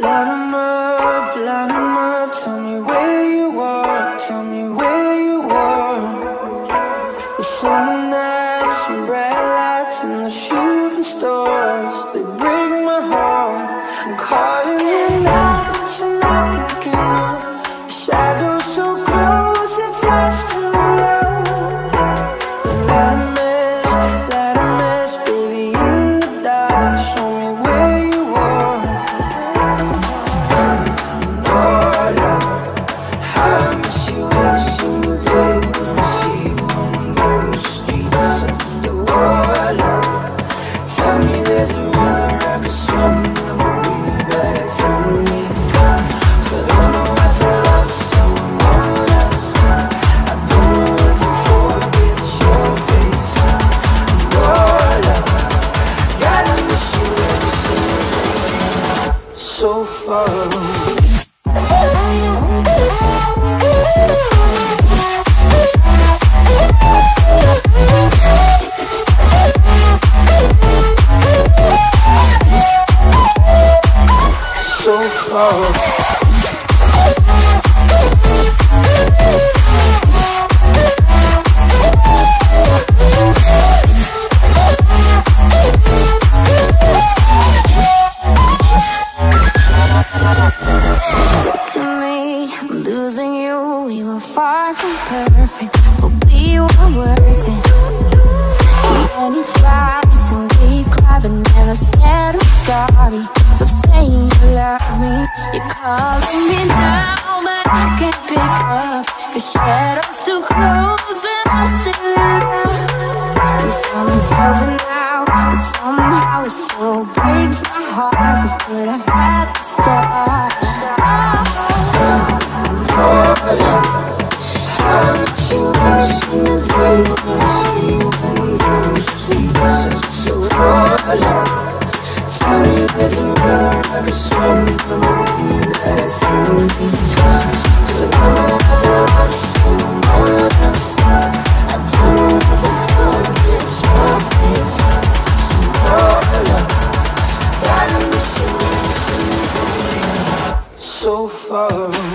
Light them up, light them up. Tell me where you are, tell me where you are. The summer nights and bright lights And the shooting stars. so far so far. We were far from perfect, but we were worth it. Too many fights and we cried but never said I'm sorry. Stop saying you love me, you're calling me now But I can't pick up, your shadow's too close and I'm still around This song is over now, but somehow it still breaks my heart. We could have had to start Oh, oh. so far.